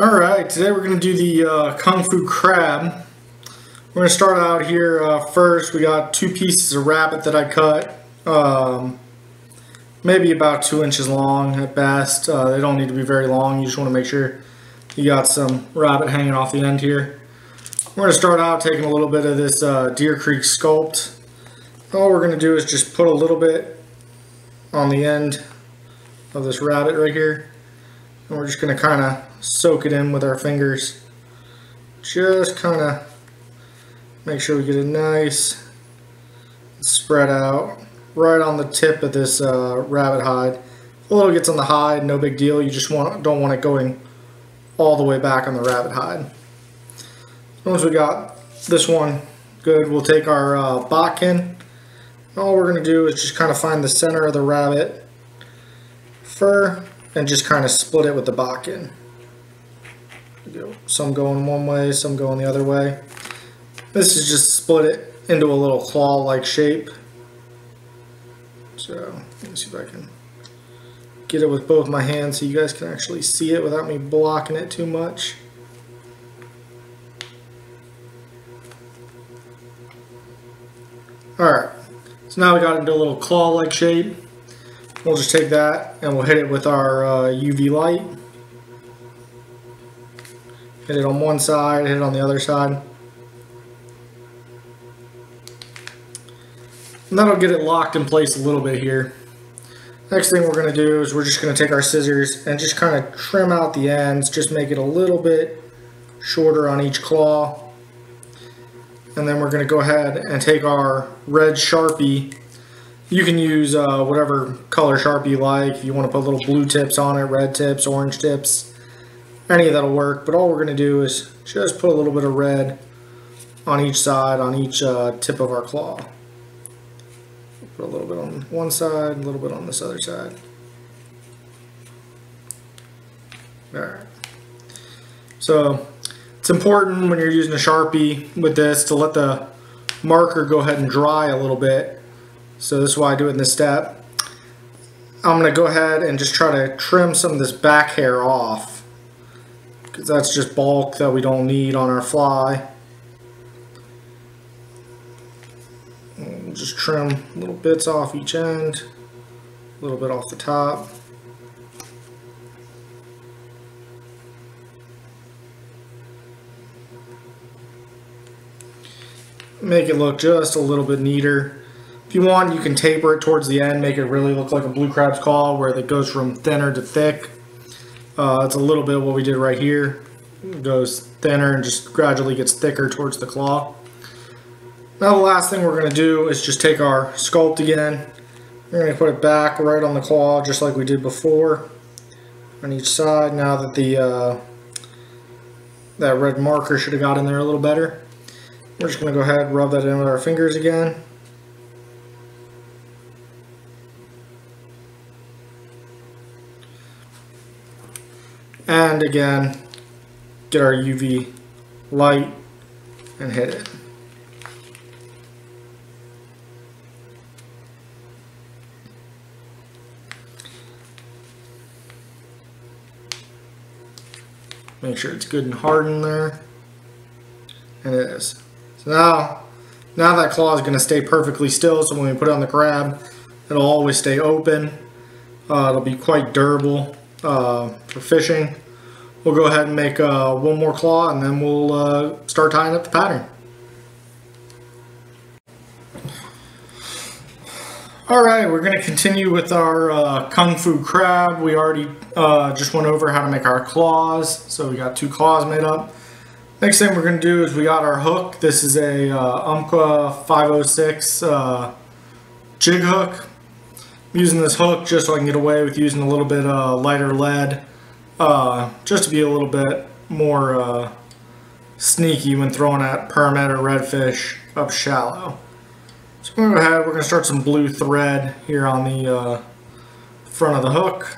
Alright, today we're going to do the uh, Kung Fu Crab. We're going to start out here uh, first. We got two pieces of rabbit that I cut. Um, maybe about two inches long at best. Uh, they don't need to be very long. You just want to make sure you got some rabbit hanging off the end here. We're going to start out taking a little bit of this uh, Deer Creek Sculpt. All we're going to do is just put a little bit on the end of this rabbit right here. And we're just going to kind of soak it in with our fingers. Just kind of make sure we get it nice spread out right on the tip of this uh, rabbit hide. A little gets on the hide, no big deal. You just want don't want it going all the way back on the rabbit hide. Once we got this one good, we'll take our uh, bodkin. All we're going to do is just kind of find the center of the rabbit fur and just kind of split it with the Some going one way, some going the other way. This is just split it into a little claw-like shape. So, let me see if I can get it with both my hands so you guys can actually see it without me blocking it too much. Alright, so now we got into a little claw-like shape. We'll just take that and we'll hit it with our uh, UV light. Hit it on one side, hit it on the other side. And that'll get it locked in place a little bit here. Next thing we're going to do is we're just going to take our scissors and just kind of trim out the ends, just make it a little bit shorter on each claw. And then we're going to go ahead and take our red Sharpie you can use uh, whatever color Sharpie you like. If you want to put little blue tips on it, red tips, orange tips, any of that will work. But all we're going to do is just put a little bit of red on each side, on each uh, tip of our claw. Put a little bit on one side, a little bit on this other side. Alright. So, it's important when you're using a Sharpie with this to let the marker go ahead and dry a little bit so this is why I do it in this step. I'm going to go ahead and just try to trim some of this back hair off. Because that's just bulk that we don't need on our fly. Just trim little bits off each end. A little bit off the top. Make it look just a little bit neater. If you want, you can taper it towards the end, make it really look like a blue crab's claw, where it goes from thinner to thick. Uh, it's a little bit what we did right here. It goes thinner and just gradually gets thicker towards the claw. Now the last thing we're going to do is just take our sculpt again. We're going to put it back right on the claw just like we did before on each side now that the uh, that red marker should have got in there a little better. We're just going to go ahead and rub that in with our fingers again. And again get our UV light and hit it. Make sure it's good and hard in there. And it is. So now, now that claw is going to stay perfectly still, so when we put it on the crab, it'll always stay open. Uh, it'll be quite durable uh, for fishing. We'll go ahead and make uh, one more claw and then we'll uh, start tying up the pattern. Alright, we're going to continue with our uh, Kung Fu Crab. We already uh, just went over how to make our claws, so we got two claws made up. Next thing we're going to do is we got our hook. This is a uh, Umpqua 506 uh, jig hook. Using this hook just so I can get away with using a little bit uh, lighter lead uh, just to be a little bit more uh, sneaky when throwing at permit or redfish up shallow. So we're going to go ahead, we're going to start some blue thread here on the uh, front of the hook.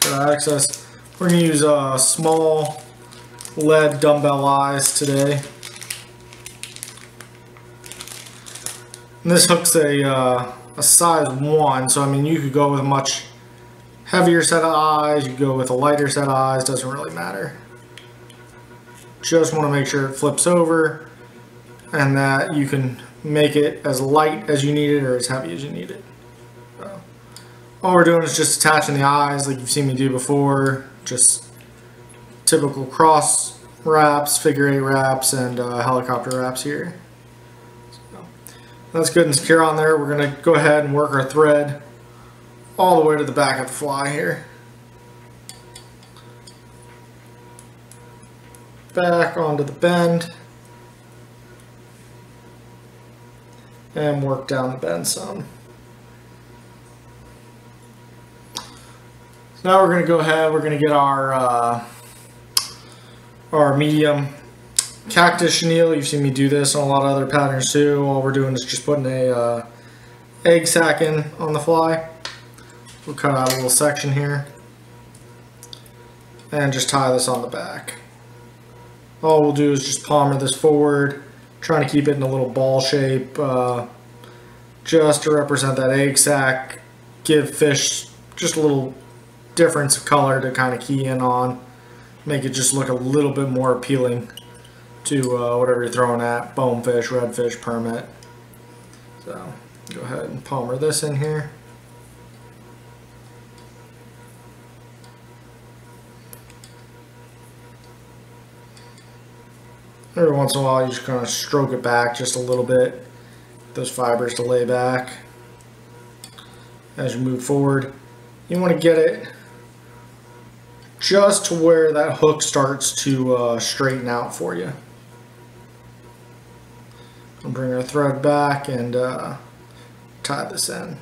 Got access. We're going to use uh, small lead dumbbell eyes today. And this hook's a, uh, a size 1, so I mean you could go with a much heavier set of eyes, you go with a lighter set of eyes, doesn't really matter. Just want to make sure it flips over and that you can make it as light as you need it or as heavy as you need it. All we're doing is just attaching the eyes like you've seen me do before, just typical cross wraps, figure eight wraps, and uh, helicopter wraps here. That's good and secure on there. We're going to go ahead and work our thread all the way to the back of the fly here. Back onto the bend. And work down the bend some. So now we're going to go ahead, we're going to get our uh, our medium cactus chenille. You've seen me do this on a lot of other patterns too. All we're doing is just putting a uh, egg sac in on the fly. We'll cut out a little section here and just tie this on the back. All we'll do is just palmer this forward, trying to keep it in a little ball shape, uh, just to represent that egg sac, give fish just a little difference of color to kind of key in on, make it just look a little bit more appealing to uh, whatever you're throwing at, bonefish, redfish, permit. So go ahead and palmer this in here. Every once in a while you just kind of stroke it back just a little bit. Those fibers to lay back as you move forward. You want to get it just to where that hook starts to uh, straighten out for you. I'll bring our thread back and uh, tie this in.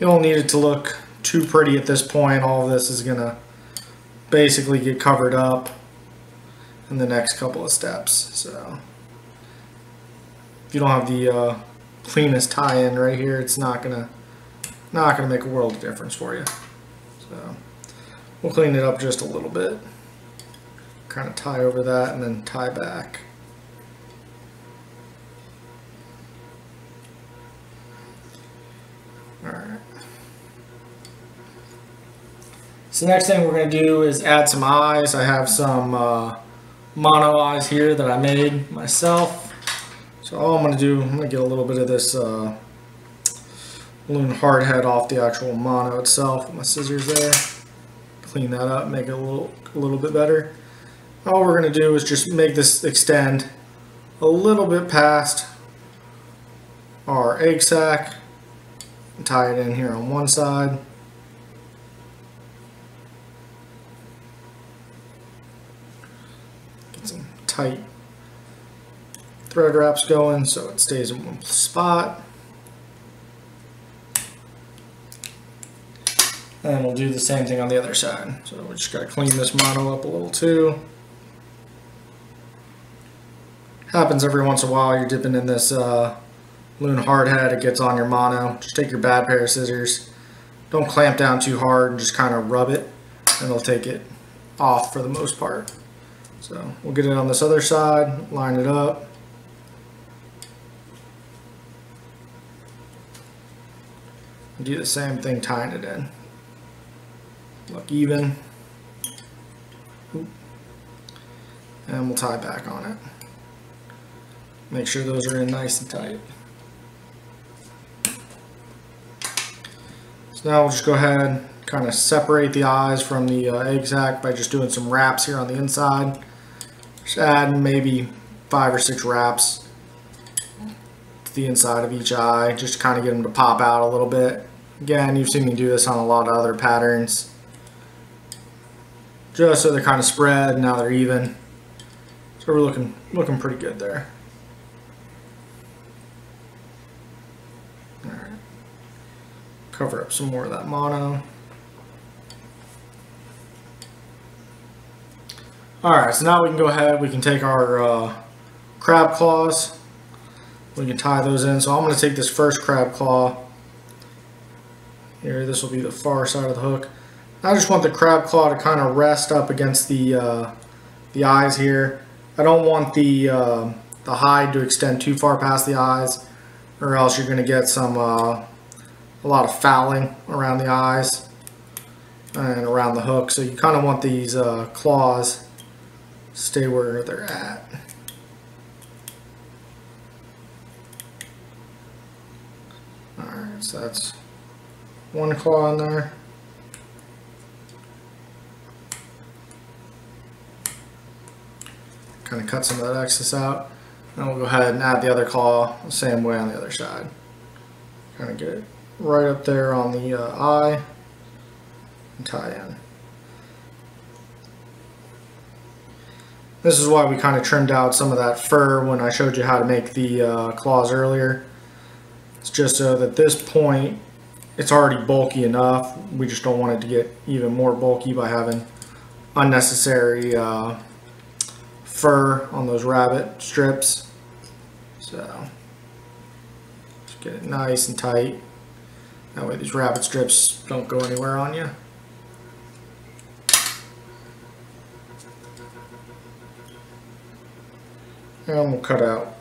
You don't need it to look too pretty at this point. All of this is going to basically get covered up in the next couple of steps. So if you don't have the uh, cleanest tie-in right here, it's not gonna not gonna make a world of difference for you. We'll clean it up just a little bit. Kind of tie over that and then tie back. Alright. So next thing we're going to do is add some eyes. I have some uh, mono eyes here that I made myself. So all I'm going to do, I'm going to get a little bit of this uh, balloon hard head off the actual mono itself with my scissors there. Clean that up, make it a little, a little bit better. All we're going to do is just make this extend a little bit past our egg sac. Tie it in here on one side. Get some tight thread wraps going so it stays in one spot. And we'll do the same thing on the other side. So we just got to clean this mono up a little too. Happens every once in a while. You're dipping in this uh, loon hardhead. It gets on your mono. Just take your bad pair of scissors. Don't clamp down too hard and just kind of rub it. And it'll take it off for the most part. So we'll get it on this other side. Line it up. Do the same thing tying it in. Look even. And we'll tie back on it. Make sure those are in nice and tight. So now we'll just go ahead kind of separate the eyes from the uh, egg sac by just doing some wraps here on the inside. Just add maybe five or six wraps to the inside of each eye just to kind of get them to pop out a little bit. Again, you've seen me do this on a lot of other patterns. Just so they're kind of spread, now they're even. So we're looking looking pretty good there. Alright. Cover up some more of that mono. Alright, so now we can go ahead, we can take our uh, crab claws, we can tie those in. So I'm to take this first crab claw here, this will be the far side of the hook. I just want the crab claw to kind of rest up against the uh, the eyes here. I don't want the uh, the hide to extend too far past the eyes or else you're going to get some uh, a lot of fouling around the eyes and around the hook. So you kind of want these uh, claws stay where they're at. Alright so that's one claw in there kind of cut some of that excess out. And we'll go ahead and add the other claw the same way on the other side. Kind of get it right up there on the uh, eye and tie in. This is why we kind of trimmed out some of that fur when I showed you how to make the uh, claws earlier. It's just so that this point it's already bulky enough. We just don't want it to get even more bulky by having unnecessary uh, fur on those rabbit strips. So just get it nice and tight. That way these rabbit strips don't go anywhere on you. And we'll cut out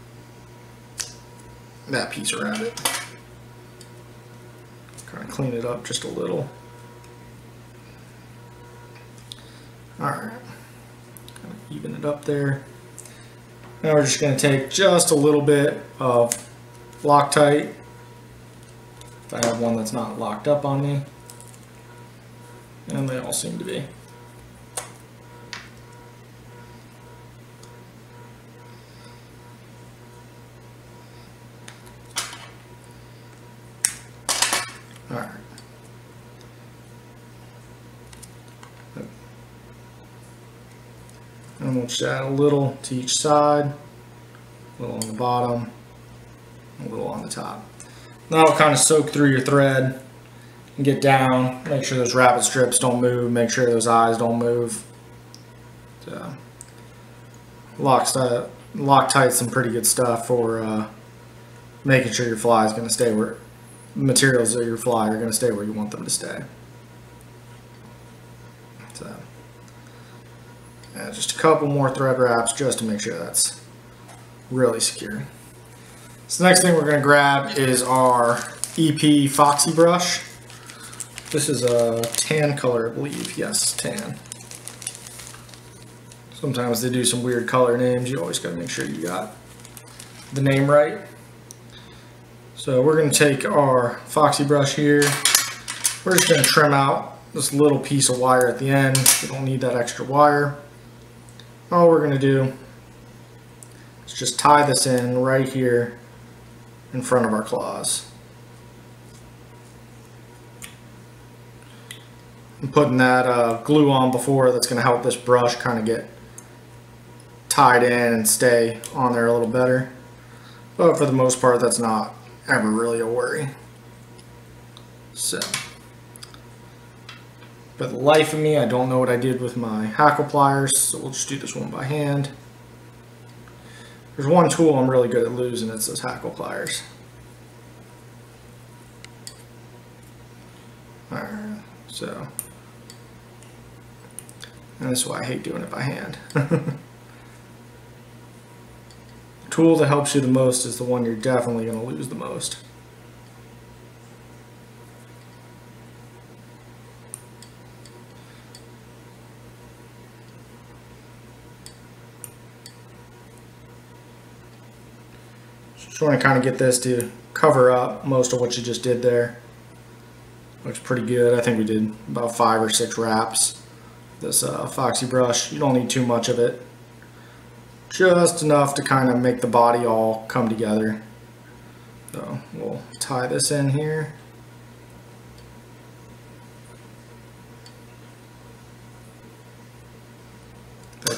that piece of rabbit. Kind of clean it up just a little. Alright it up there. Now we're just going to take just a little bit of Loctite. If I have one that's not locked up on me. And they all seem to be. Alright. And we'll just add a little to each side, a little on the bottom, a little on the top. That'll kind of soak through your thread and get down. Make sure those rabbit strips don't move. Make sure those eyes don't move. So, Loctite, Loctite's some pretty good stuff for uh, making sure your fly is going to stay where materials of your fly are going to stay where you want them to stay. So. Uh, just a couple more thread wraps just to make sure that's really secure. So the next thing we're going to grab is our EP Foxy brush. This is a tan color, I believe. Yes, tan. Sometimes they do some weird color names. You always got to make sure you got the name right. So we're going to take our Foxy brush here. We're just going to trim out this little piece of wire at the end. We don't need that extra wire all we're going to do is just tie this in right here in front of our claws. I'm putting that uh, glue on before that's going to help this brush kind of get tied in and stay on there a little better. But for the most part that's not ever really a worry. So. For the life of me, I don't know what I did with my hackle pliers, so we'll just do this one by hand. There's one tool I'm really good at losing, it's those hackle pliers. Alright, so. And that's why I hate doing it by hand. the tool that helps you the most is the one you're definitely going to lose the most. Just want to kind of get this to cover up most of what you just did there. Looks pretty good. I think we did about five or six wraps. This uh, Foxy brush, you don't need too much of it. Just enough to kind of make the body all come together. So we'll tie this in here.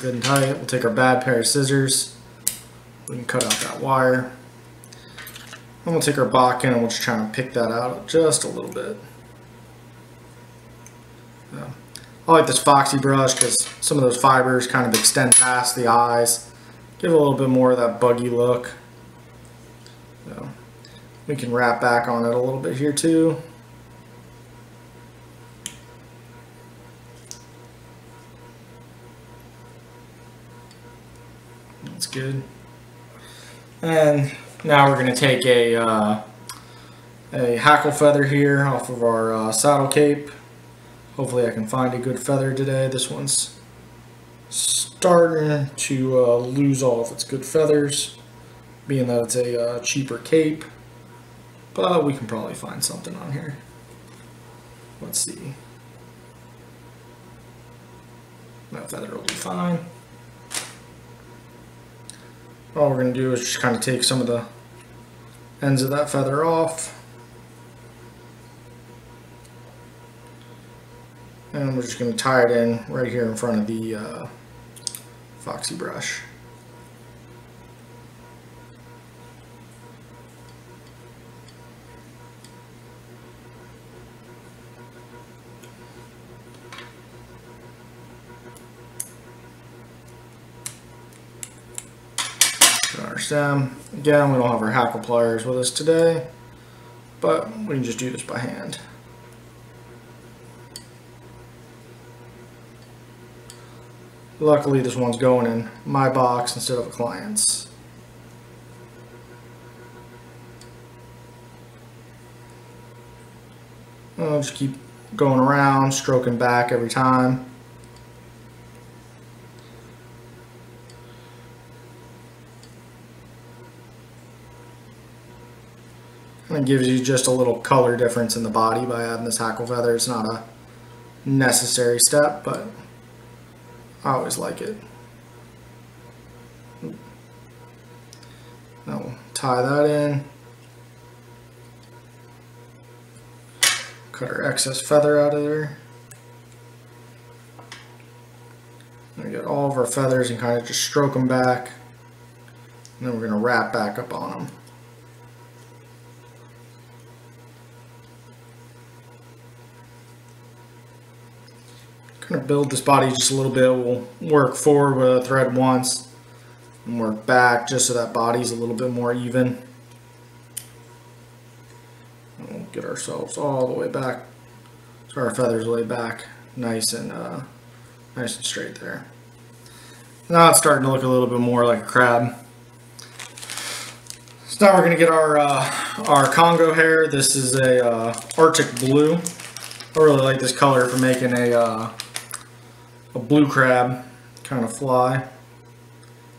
Good and tight. We'll take our bad pair of scissors. We can cut out that wire. And we'll take our bodkin and we'll just try and pick that out just a little bit. I like this Foxy brush because some of those fibers kind of extend past the eyes. Give a little bit more of that buggy look. We can wrap back on it a little bit here too. That's good. And now we're going to take a, uh, a hackle feather here off of our uh, saddle cape. Hopefully I can find a good feather today. This one's starting to uh, lose all of its good feathers, being that it's a uh, cheaper cape. But we can probably find something on here. Let's see. That feather will be fine. All we're going to do is just kind of take some of the ends of that feather off. And we're just going to tie it in right here in front of the uh, Foxy brush. Stem. Again, we don't have our hackle pliers with us today, but we can just do this by hand. Luckily, this one's going in my box instead of a client's. I'll just keep going around, stroking back every time. And it gives you just a little color difference in the body by adding this hackle feather. It's not a necessary step, but I always like it. Now we'll tie that in. Cut our excess feather out of there. We get all of our feathers and kind of just stroke them back. And then we're going to wrap back up on them. Build this body just a little bit. We'll work forward with a thread once and work back just so that body's a little bit more even. And we'll get ourselves all the way back so our feathers lay back nice and uh, nice and straight there. Now it's starting to look a little bit more like a crab. So now we're going to get our uh, our Congo hair. This is a uh, Arctic blue. I really like this color for making a uh, a blue crab kind of fly.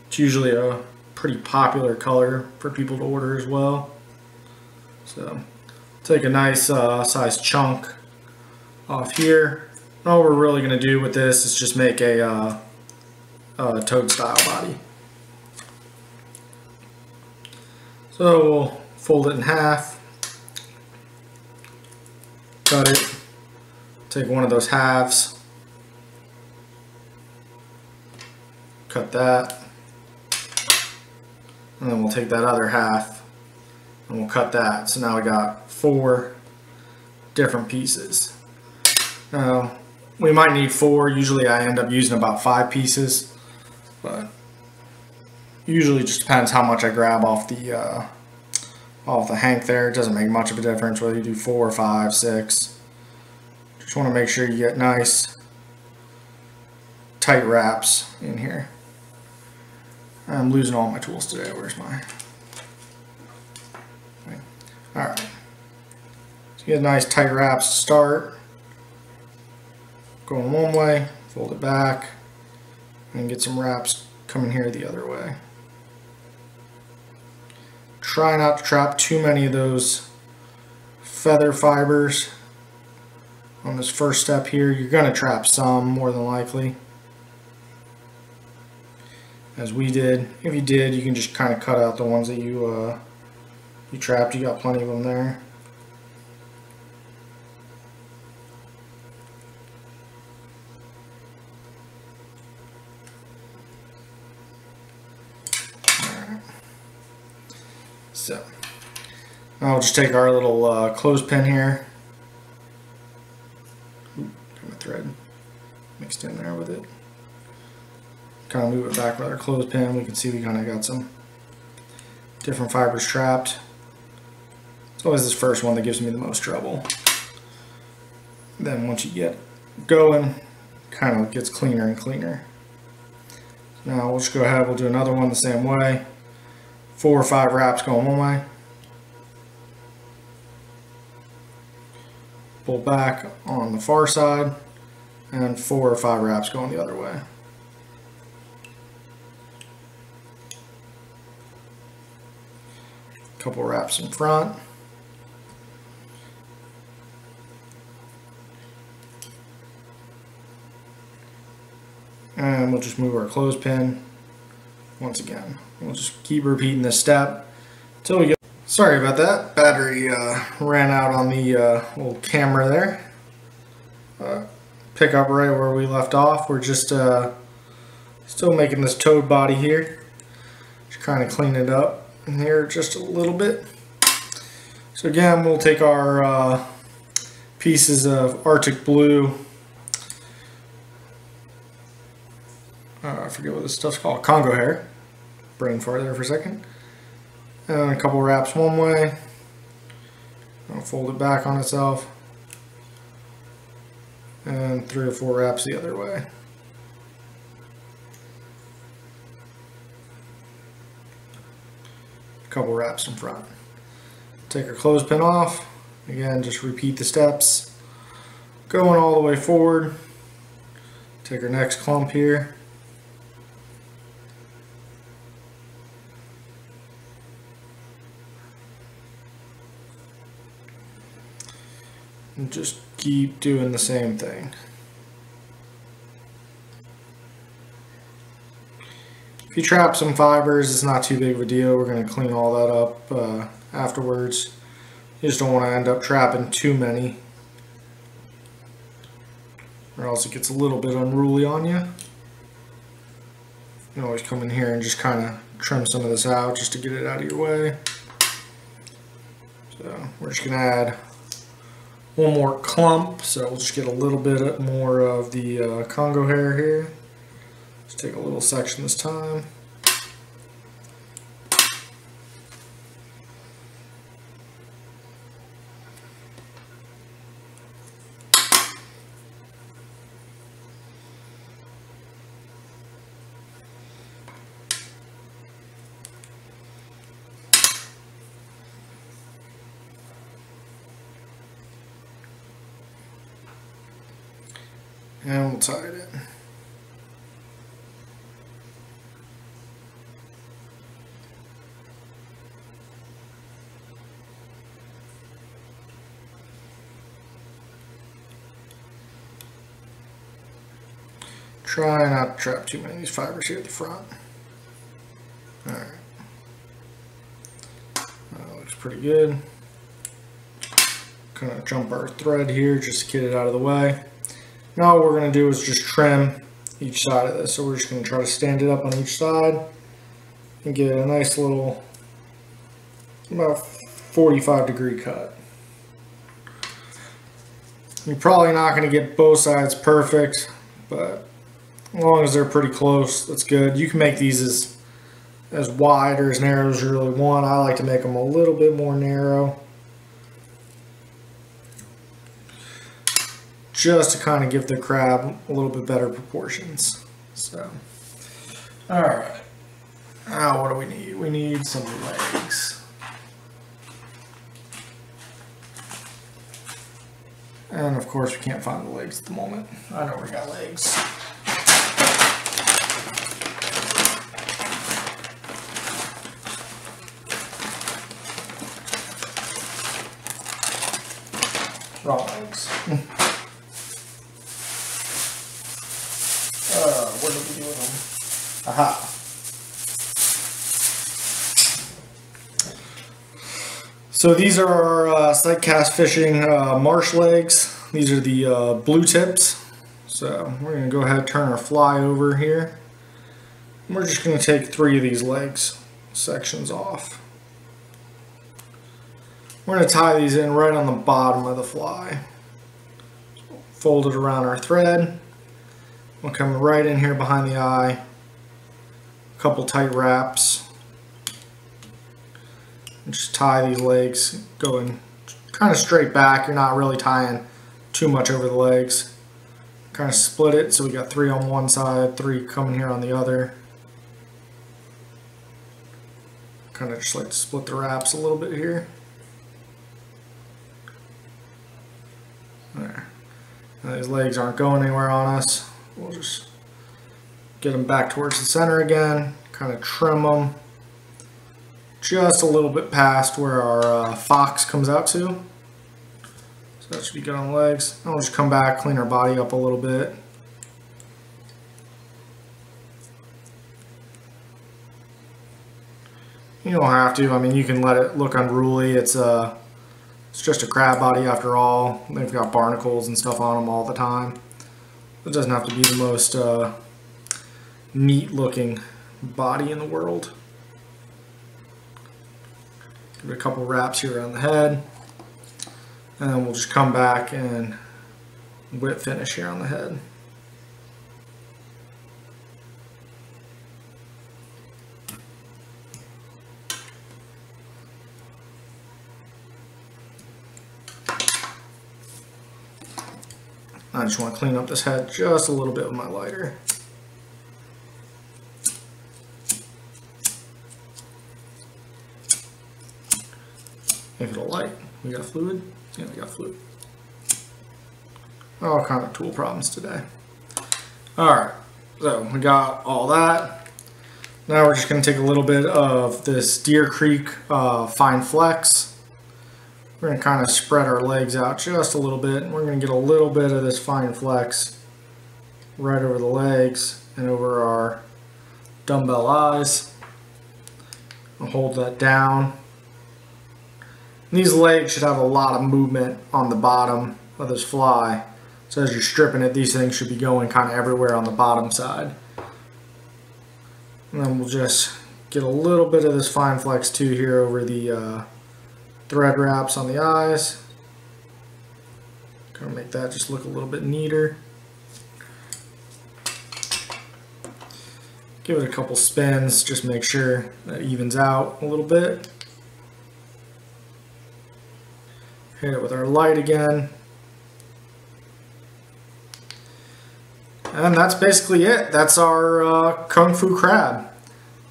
It's usually a pretty popular color for people to order as well. So take a nice uh, size chunk off here. All we're really going to do with this is just make a, uh, a toad style body. So we'll fold it in half, cut it, take one of those halves, cut that. And then we'll take that other half and we'll cut that. So now we got four different pieces. Now, we might need four. Usually I end up using about five pieces, but usually just depends how much I grab off the uh, off the hank there. It doesn't make much of a difference whether you do four, five, six. Just want to make sure you get nice tight wraps in here. I'm losing all my tools today. Where's my... Alright. So you get nice tight wraps to start. Going one way, fold it back, and get some wraps coming here the other way. Try not to trap too many of those feather fibers on this first step here. You're going to trap some more than likely as we did. If you did, you can just kind of cut out the ones that you uh, you trapped. You got plenty of them there. So, now we'll just take our little uh, clothespin here. Ooh, got my thread mixed in there with it kind of move it back with our clothespin, we can see we kind of got some different fibers trapped. It's always this first one that gives me the most trouble. Then once you get going, kind of gets cleaner and cleaner. Now we'll just go ahead, we'll do another one the same way. four or five wraps going one way. Pull back on the far side and four or five wraps going the other way. Couple wraps in front. And we'll just move our clothespin once again. We'll just keep repeating this step until we get. Sorry about that. Battery uh, ran out on the uh, little camera there. Uh, pick up right where we left off. We're just uh, still making this toad body here. Just kind of clean it up in here just a little bit. So again, we'll take our uh, pieces of Arctic Blue uh, I forget what this stuff's called, Congo hair. Brain fart there for a second. And a couple wraps one way. I'll fold it back on itself. And three or four wraps the other way. A couple wraps in front. Take our clothespin off. Again, just repeat the steps. Going all the way forward. Take our next clump here. and just keep doing the same thing. If you trap some fibers, it's not too big of a deal. We're going to clean all that up uh, afterwards. You just don't want to end up trapping too many or else it gets a little bit unruly on you. You can always come in here and just kind of trim some of this out just to get it out of your way. So we're just going to add one more clump, so we'll just get a little bit more of the uh, Congo hair here. Take a little section this time. And we'll tie it in. Try not to trap too many of these fibers here at the front. Alright. That looks pretty good. Kind of jump our thread here just to get it out of the way. Now what we're going to do is just trim each side of this. So we're just going to try to stand it up on each side and get a nice little about 45 degree cut. You're probably not going to get both sides perfect, but as long as they're pretty close, that's good. You can make these as as wide or as narrow as you really want. I like to make them a little bit more narrow. just to kind of give the crab a little bit better proportions. So, all right. Now what do we need? We need some legs. And of course we can't find the legs at the moment. I know we got legs. Wrong legs. what do we do with them? Aha. So these are our uh, sight cast fishing uh, marsh legs. These are the uh, blue tips. So we're to go ahead and turn our fly over here. we're just going to take three of these legs sections off. We're going to tie these in right on the bottom of the fly. Fold it around our thread. We'll come right in here behind the eye. A couple tight wraps. And just tie these legs going kind of straight back. You're not really tying too much over the legs. Kind of split it so we got three on one side, three coming here on the other. kind of just like split the wraps a little bit here. There. These legs aren't going anywhere on us. We'll just get them back towards the center again, kind of trim them just a little bit past where our uh, fox comes out to. So that should be good on the legs. And we'll just come back, clean our body up a little bit. You don't have to. I mean, you can let it look unruly. It's a, uh, it's just a crab body after all. They've got barnacles and stuff on them all the time. It doesn't have to be the most uh, neat looking body in the world. Give it a couple wraps here around the head. And then we'll just come back and whip finish here on the head. I just want to clean up this head just a little bit with my lighter. If it'll light. We got fluid? Yeah, we got fluid. All kind of tool problems today. Alright, so we got all that. Now we're just going to take a little bit of this Deer Creek uh, Fine Flex we're going to kind of spread our legs out just a little bit. And We're going to get a little bit of this fine flex right over the legs and over our dumbbell eyes. I'll hold that down. And these legs should have a lot of movement on the bottom of this fly. So as you're stripping it, these things should be going kind of everywhere on the bottom side. And then we'll just get a little bit of this fine flex too here over the uh, thread wraps on the eyes. Kind of make that just look a little bit neater. Give it a couple spins, just make sure that evens out a little bit. Hit it with our light again. And that's basically it. That's our uh, Kung Fu crab.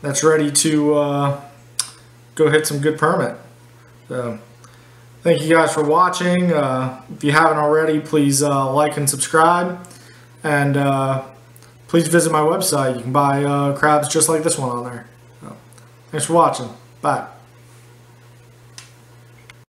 That's ready to uh, go hit some good permit. So, thank you guys for watching. Uh, if you haven't already, please uh, like and subscribe. And uh, please visit my website. You can buy uh, crabs just like this one on there. So, thanks for watching. Bye.